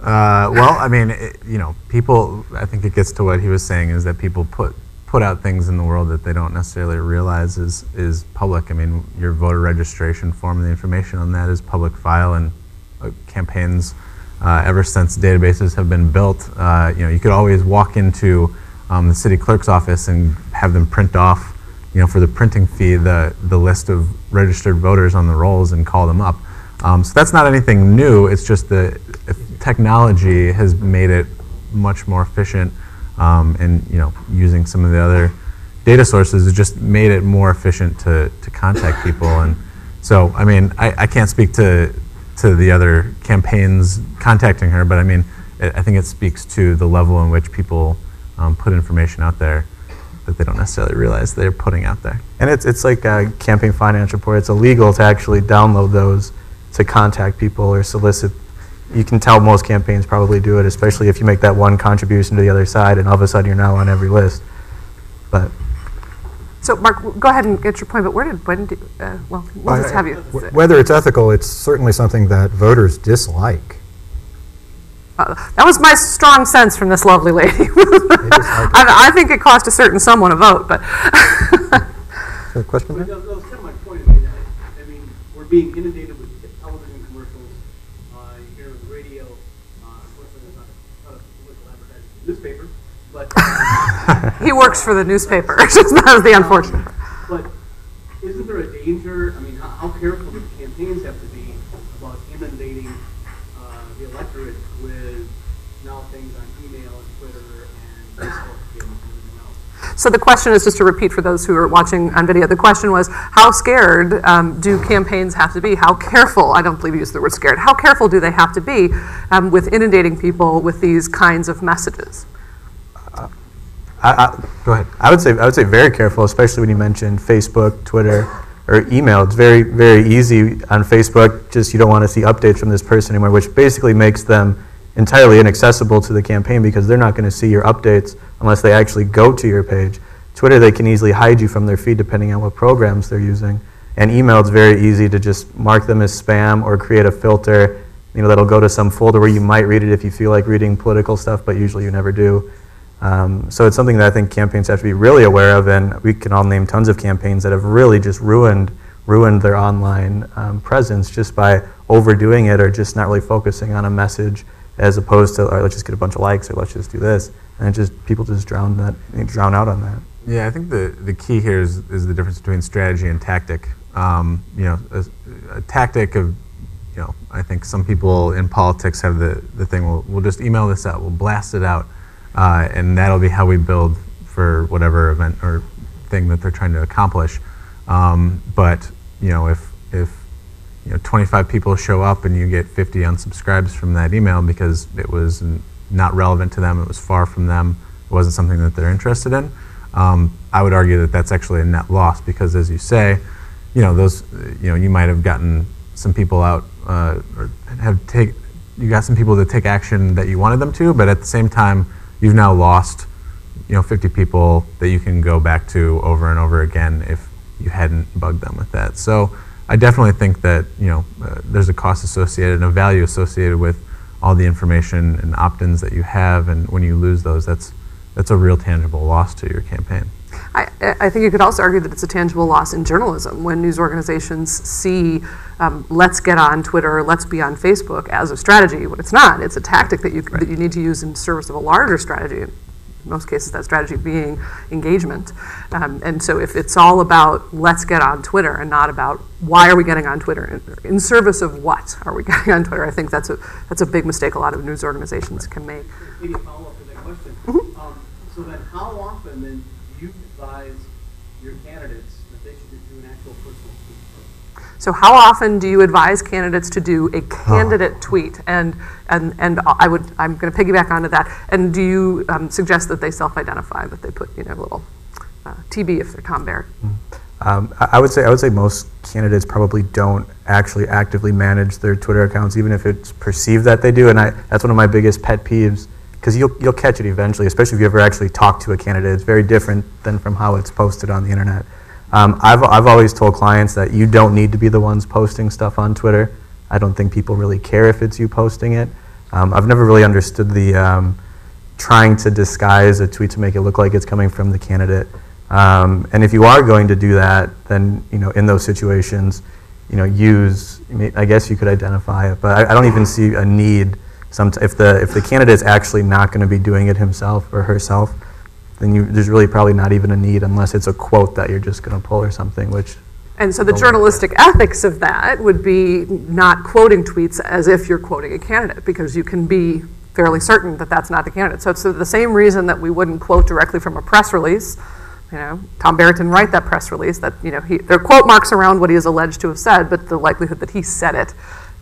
[SPEAKER 3] Uh, well, I mean, it, you know, people. I think it gets to what he was saying is that people put put out things in the world that they don't necessarily realize is is public. I mean, your voter registration form, the information on that is public file, and uh, campaigns. Uh, ever since databases have been built, uh, you know, you could always walk into um, the city clerk's office and have them print off, you know, for the printing fee, the the list of registered voters on the rolls and call them up. Um, so that's not anything new. It's just the technology has made it much more efficient, um, and you know, using some of the other data sources has just made it more efficient to to contact people. And so, I mean, I, I can't speak to to the other campaigns contacting her, but I mean, I I think it speaks to the level in which people um, put information out there that they don't necessarily realize they're putting out there.
[SPEAKER 4] And it's, it's like a campaign finance report. It's illegal to actually download those to contact people or solicit. You can tell most campaigns probably do it, especially if you make that one contribution to the other side, and all of a sudden you're now on every list. But
[SPEAKER 1] So, Mark, go ahead and get your point. But where did when did uh, well, we'll just have you.
[SPEAKER 2] Whether it's ethical, it's certainly something that voters dislike.
[SPEAKER 1] Uh, that was my strong sense from this lovely lady. I, I think it cost a certain someone a vote, but
[SPEAKER 2] Is a question
[SPEAKER 8] But
[SPEAKER 2] there?
[SPEAKER 8] that, that was kind of my point. I mean, I, I mean, we're being inundated with television commercials, uh, you hear on the radio. Uh, unfortunately, there's not a ton of political advertising in the newspaper, but
[SPEAKER 1] he works for the newspaper. that was the unfortunate.
[SPEAKER 8] but isn't there a danger? I mean, how, how careful do campaigns have to be about inundating uh, the electorate with now things on email and Twitter and Facebook and?
[SPEAKER 1] So the question is just to repeat for those who are watching on video. The question was, how scared um, do campaigns have to be? How careful? I don't believe you used the word scared. How careful do they have to be um, with inundating people with these kinds of messages?
[SPEAKER 4] I, I,
[SPEAKER 3] Go ahead.
[SPEAKER 4] I would say I would say very careful, especially when you mentioned Facebook, Twitter, or email. It's very very easy on Facebook. Just you don't want to see updates from this person anymore, which basically makes them entirely inaccessible to the campaign because they're not going to see your updates unless they actually go to your page. Twitter, they can easily hide you from their feed depending on what programs they're using. And email, it's very easy to just mark them as spam or create a filter. You know that'll go to some folder where you might read it if you feel like reading political stuff, but usually you never do. Um, so it's something that I think campaigns have to be really aware of, and we can all name tons of campaigns that have really just ruined ruined their online um, presence just by overdoing it or just not really focusing on a message as opposed to all right, let's just get a bunch of likes or let's just do this, and it just people just drown that drown out on that.
[SPEAKER 3] Yeah, I think the, the key here is, is the difference between strategy and tactic. Um, you know, a, a tactic of, you know, I think some people in politics have the, the thing, we'll, we'll just email this out, we'll blast it out, uh, and that'll be how we build for whatever event or thing that they're trying to accomplish. Um, but, you know, if, if you know, 25 people show up and you get 50 unsubscribes from that email because it was not relevant to them, it was far from them, it wasn't something that they're interested in. Um, I would argue that that's actually a net loss because, as you say, you know, those, you know, you might have gotten some people out uh, or have take, you got some people to take action that you wanted them to, but at the same time, you've now lost, you know, 50 people that you can go back to over and over again if you hadn't bugged them with that. So I definitely think that you know uh, there's a cost associated and a value associated with all the information and opt-ins that you have, and when you lose those, that's that's a real tangible loss to your campaign.
[SPEAKER 1] I, I think you could also argue that it's a tangible loss in journalism when news organizations see um, let's get on Twitter, let's be on Facebook as a strategy. When it's not, it's a tactic that you, that you need to use in service of a larger strategy. In most cases, that strategy being engagement. Um, and so, if it's all about let's get on Twitter and not about why are we getting on Twitter, in, in service of what are we getting on Twitter, I think that's a that's a big mistake a lot of news organizations can make.
[SPEAKER 8] Maybe follow-up to that question. Um, so then how often then do you advise your candidates that they should do an actual personal tweet.
[SPEAKER 1] So how often do you advise candidates to do a candidate tweet? And, and, and I would, I'm going to piggyback onto that. And do you um, suggest that they self-identify, that they put, you know, a little uh, TB if they're Tom Barrett?
[SPEAKER 4] Um, I I would say I would say most candidates probably don't actually actively manage their Twitter accounts, even if it's perceived that they do. And I, that's one of my biggest pet peeves because you'll you'll catch it eventually, especially if you ever actually talk to a candidate. It's very different than from how it's posted on the internet. Um, I've I've always told clients that you don't need to be the ones posting stuff on Twitter. I don't think people really care if it's you posting it. Um, I've never really understood the um, trying to disguise a tweet to make it look like it's coming from the candidate. Um, and if you are going to do that, then you know in those situations, you know use. I guess you could identify it, but I, I don't even see a need. Some if the if the candidate is actually not going to be doing it himself or herself, then you, there's really probably not even a need unless it's a quote that you're just going to pull or something. Which
[SPEAKER 1] And so the journalistic ethics of that would be not quoting tweets as if you're quoting a candidate, because you can be fairly certain that that's not the candidate. So it's the same reason that we wouldn't quote directly from a press release. You know, Tom Barrett didn't write that press release. That you know, he, there are quote marks around what he is alleged to have said, but the likelihood that he said it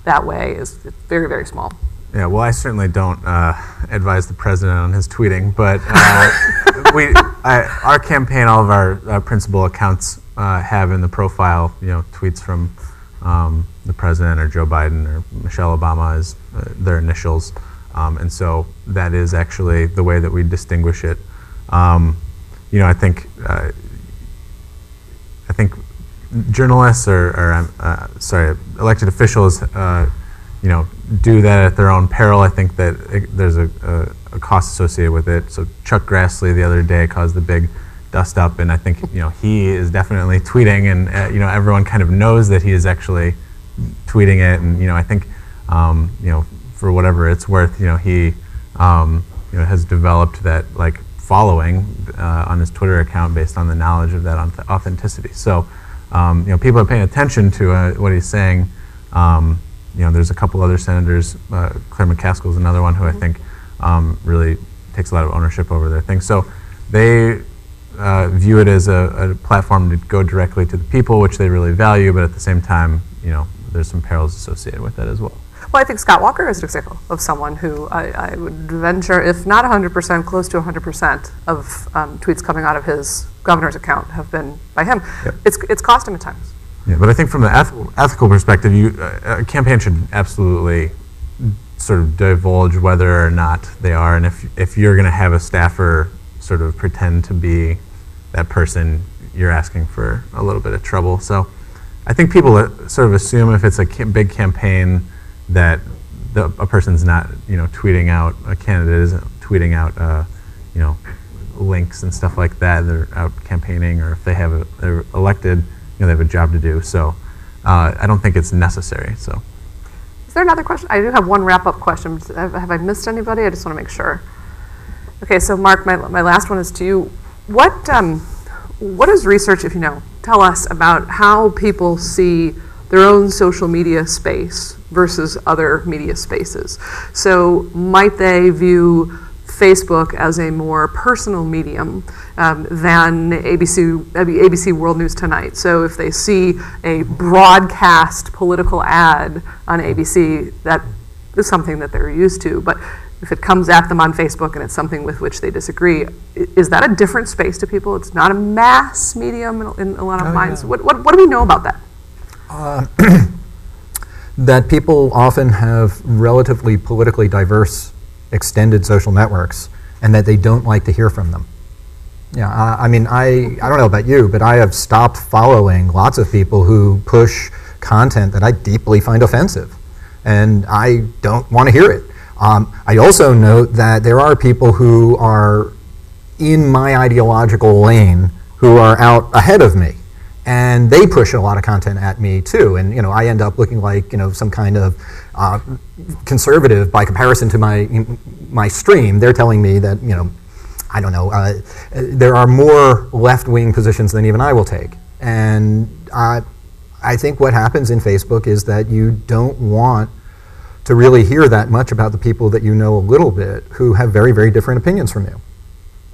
[SPEAKER 1] that way is very, very small.
[SPEAKER 3] Yeah, well, I certainly don't uh, advise the president on his tweeting, but uh, we, I, our campaign, all of our uh, principal accounts uh, have in the profile, you know, tweets from um, the president or Joe Biden or Michelle Obama as uh, their initials, um, and so that is actually the way that we distinguish it. Um, you know, I think I think journalists or, or um, sorry, elected officials, you know, do that at their own peril. I think that it, there's a, a, a cost associated with it. So Chuck Grassley the other day caused the big dust up, and I think you know he is definitely tweeting, and uh, you know everyone kind of knows that he is actually tweeting it, and you know I think um, you know for whatever it's worth, you know he um, you know has developed that like following uh, on his Twitter account based on the knowledge of that authenticity. So, um, you know, people are paying attention to uh, what he's saying. Um, you know, there's a couple other senators. Uh, Claire McCaskill is another one who I think um, really takes a lot of ownership over their things. So, they uh, view it as a, a platform to go directly to the people, which they really value. But at the same time, you know, there's some perils associated with that as well.
[SPEAKER 1] Well, I think Scott Walker is an example of someone who I, I would venture, if not 100%, close to 100% of um, tweets coming out of his governor's account have been by him.
[SPEAKER 3] Yep.
[SPEAKER 1] It's, it's cost him at times.
[SPEAKER 3] Yeah, but I think from the ethical, ethical perspective, you, uh, a campaign should absolutely sort of divulge whether or not they are, and if if you're going to have a staffer sort of pretend to be that person, you're asking for a little bit of trouble. So, I think people uh, sort of assume if it's a ca- big campaign that the, a person's not, you know, tweeting out a candidate isn't tweeting out, uh, you know, links and stuff like that. They're out campaigning, or if they have a, they're elected, know, they have a job to do. So uh, I don't think it's necessary. So
[SPEAKER 1] Is there another question? I do have one wrap-up question. Have, I missed anybody? I just want to make sure. Okay, so Mark, my, my last one is to you. What, um, what does research, if you know, tell us about how people see their own social media space versus other media spaces? So might they view Facebook as a more personal medium um, than ABC, uh, ABC World News Tonight. So if they see a broadcast political ad on ABC, that is something that they're used to. But if it comes at them on Facebook and it's something with which they disagree, is that a different space to people? It's not a mass medium in, a lot of minds. What, what, what do we know about that?
[SPEAKER 2] that people often have relatively politically diverse extended social networks and that they don't like to hear from them. Yeah, I, I mean, I, I don't know about you, but I have stopped following lots of people who push content that I deeply find offensive, and I don't want to hear it. Um, I also note that there are people who are in my ideological lane who are out ahead of me and they push a lot of content at me too. And you know i end up looking like you know some kind of uh, conservative by comparison to my my stream. They're telling me that you know i don't know uh, there are more left-wing positions than even i will take. And uh, i think what happens in facebook is that you don't want to really hear that much about the people that you know a little bit who have very very different opinions from you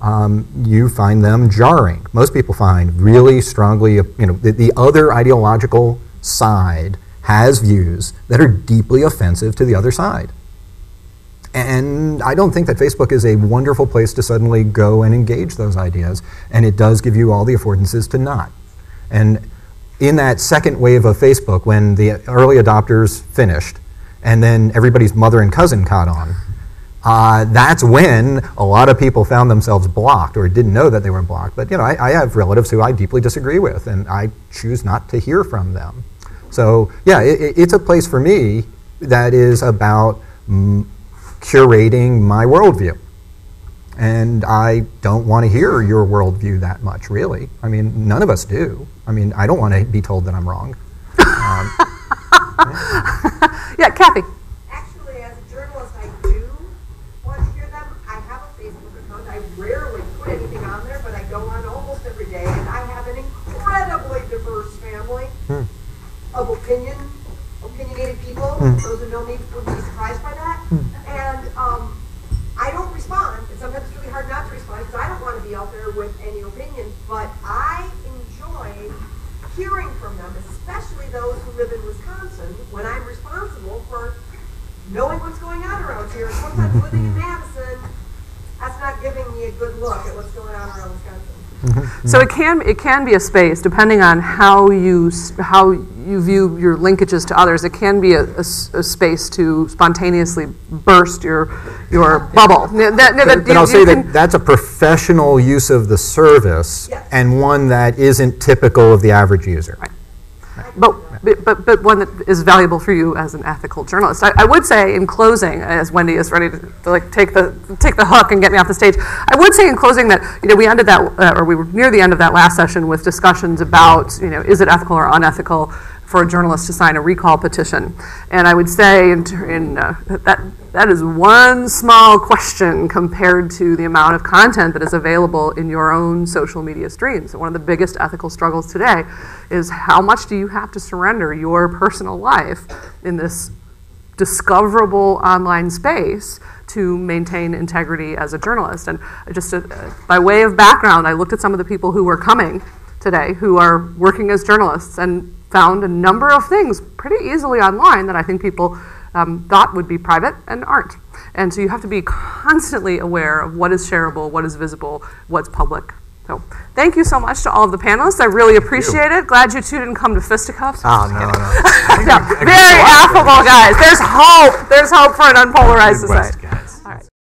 [SPEAKER 2] um, you find them jarring. Most people find really strongly, you know, the, the other ideological side has views that are deeply offensive to the other side. And I don't think that Facebook is a wonderful place to suddenly go and engage those ideas, and it does give you all the affordances to not. And in that second wave of Facebook, when the early adopters finished, and then everybody's mother and cousin caught on, uh, that's when a lot of people found themselves blocked or didn't know that they were blocked. But you know, I, I have relatives who I deeply disagree with, and I choose not to hear from them. So yeah, it, it's a place for me that is about curating my worldview. And I don't want to hear your worldview that much, really. I mean, none of us do. I mean, I don't want to be told that I'm wrong. Um,
[SPEAKER 1] Yeah, Kathy.
[SPEAKER 9] Actually, as a journalist, I do want to hear them. I have a Facebook account. I rarely put anything on there, but I go on almost every day, and I have an incredibly diverse family hmm. of opinion, opinionated people. Hmm. Those who know me would be surprised by that. Hmm. And um, I don't respond, and sometimes it's really hard not to respond because I don't want to be out there with any opinions. But I enjoy hearing from them, especially those who live in Wisconsin, when I'm responsible for knowing what's going on around here. Sometimes living in Madison, that's not giving me a good look at what's going on around Wisconsin. Mm-hmm.
[SPEAKER 1] So it can it can be a space depending on how you how you view your linkages to others. It can be a space to spontaneously burst your your bubble. N- that- that-
[SPEAKER 2] But
[SPEAKER 1] you-
[SPEAKER 2] I'll say that that's a professional use of the service
[SPEAKER 9] Yes.
[SPEAKER 2] and one that isn't typical of the average user.
[SPEAKER 1] But, but, but one that is valuable for you as an ethical journalist. I, I would say in closing, as Wendy is ready to, to like take the take the hook and get me off the stage, I would say in closing that you know we ended that uh, or we were near the end of that last session with discussions about you know is it ethical or unethical for a journalist to sign a recall petition, and I would say in, in uh, that that is one small question compared to the amount of content that is available in your own social media streams. One of the biggest ethical struggles today is how much do you have to surrender your personal life in this discoverable online space to maintain integrity as a journalist. And just uh, by way of background, I looked at some of the people who were coming today who are working as journalists and found a number of things pretty easily online that I think people um, thought would be private and aren't. And so you have to be constantly aware of what is shareable, what is visible, what's public. So thank you so much to all of the panelists. I really appreciate it. Glad you two didn't come to fisticuffs.
[SPEAKER 4] Oh, no, no.
[SPEAKER 1] No, very affable guys. There's hope. There's hope for an unpolarized society.